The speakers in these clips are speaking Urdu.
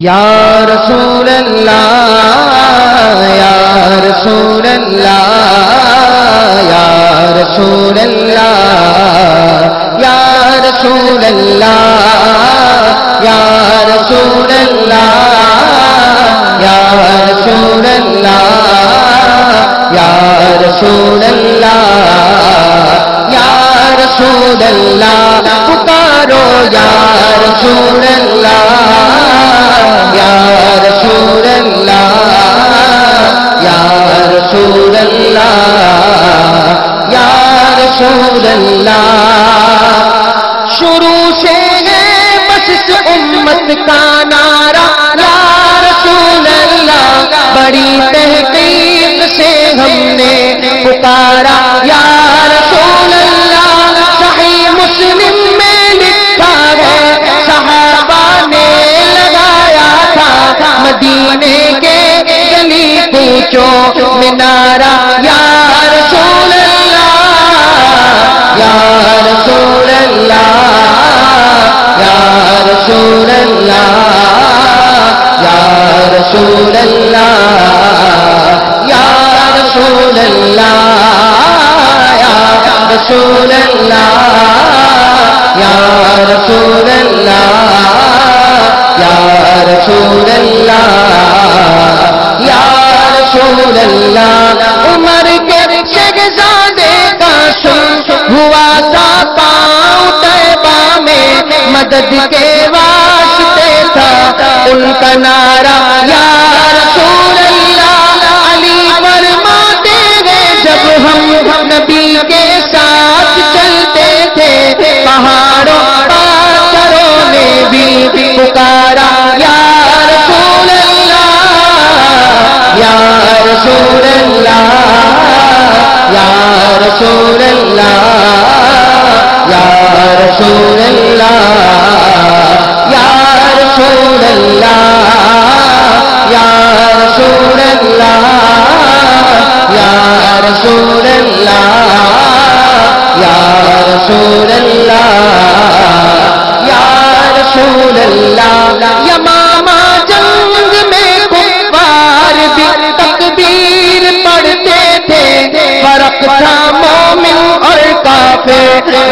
یا رسول اللہ یا رسول اللہ یا رسول اللہ یا رسول اللہ یا رسول اللہ یا رسول اللہ یا رسول اللہ یا رسول اللہ پکارو یا رسول اللہ کا نعرہ یا رسول اللہ، بڑی تحقیق سے ہم نے پکارا۔ یا رسول اللہ، صحیح مسلم میں لکھا ہے۔ صحابہ نے لگایا تھا مدینے کے گلی پوچھو منارا یا رسول اللہ، یا رسول اللہ، یا رسول اللہ، یا رسول اللہ۔ عمر کے شہزادے کا سن ہوا تھا پاؤں طیبہ میں، مدد کے واسطے تھا۔ ان کا نعرہ یا اللہ یا رسول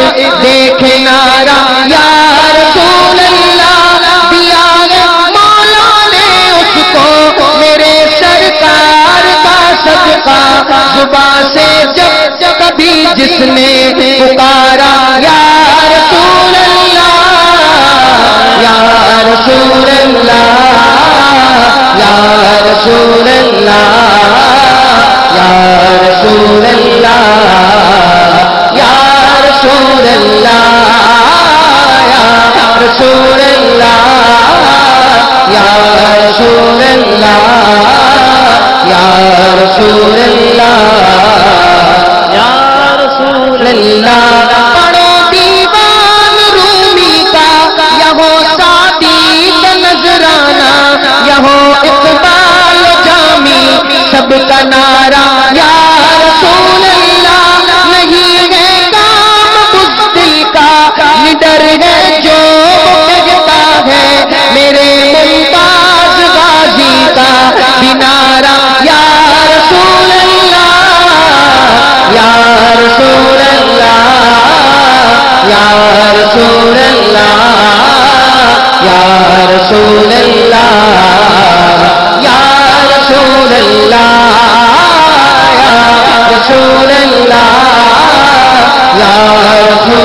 قصائد دیکھے یا رسول اللہ دیا ہے۔ مولا نے اس کو میرے سرکار کا صدقہ زبان سے جب کبھی جس نے پکارا۔ یا رسول اللہ یا رسول اللہ یا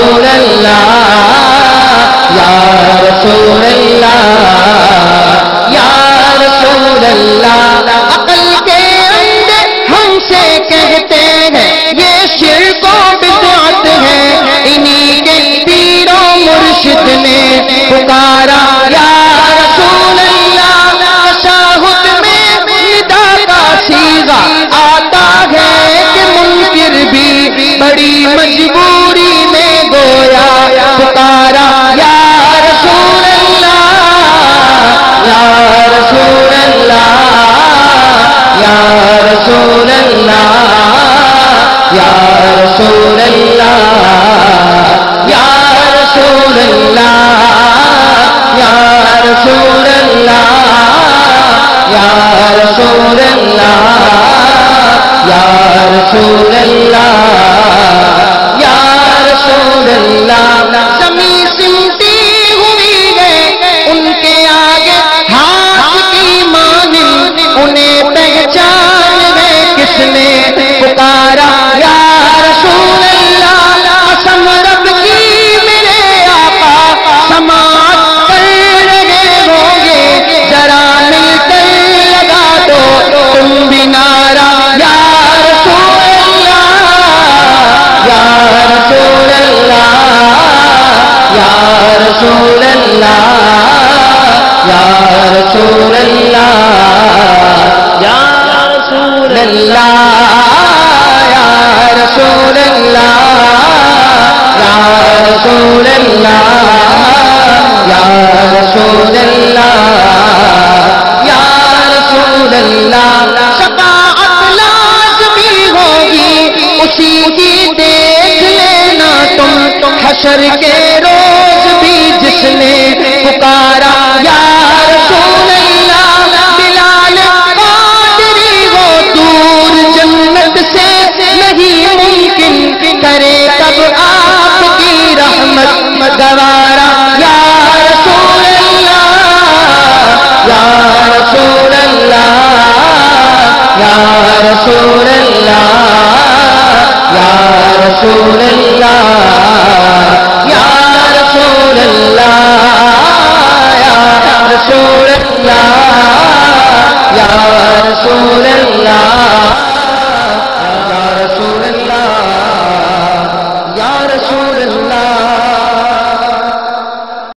الله Love.